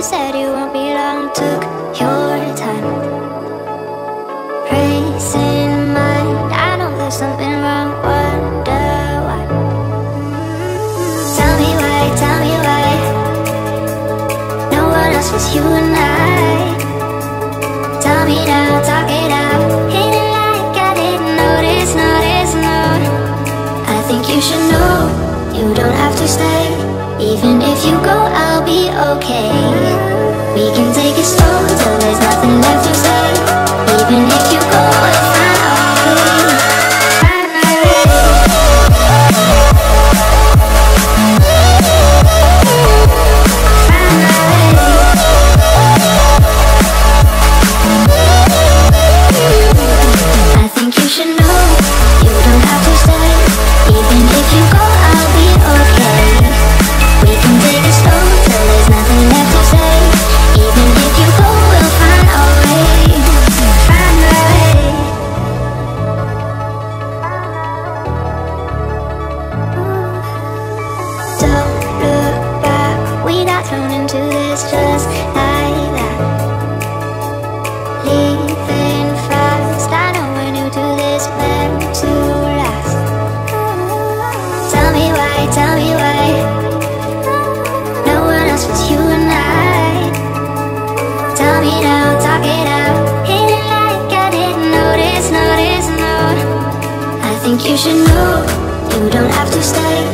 you said you won't be long. Took your time. Racing mind. I know there's something wrong. Wonder why. Tell me why. Tell me why. No one else was you and I. Tell me now. Talk it out. Hit it like I didn't notice. Notice no. I think you should know. You don't have to stay. Even if you go, I'll be okay. Into this just like that. Leaving fast. I know we're new to this, meant to last. Tell me why, tell me why. No one else but you and I. Tell me now, talk it out. Hit it like I didn't notice, notice, no. I think you should know you don't have to stay.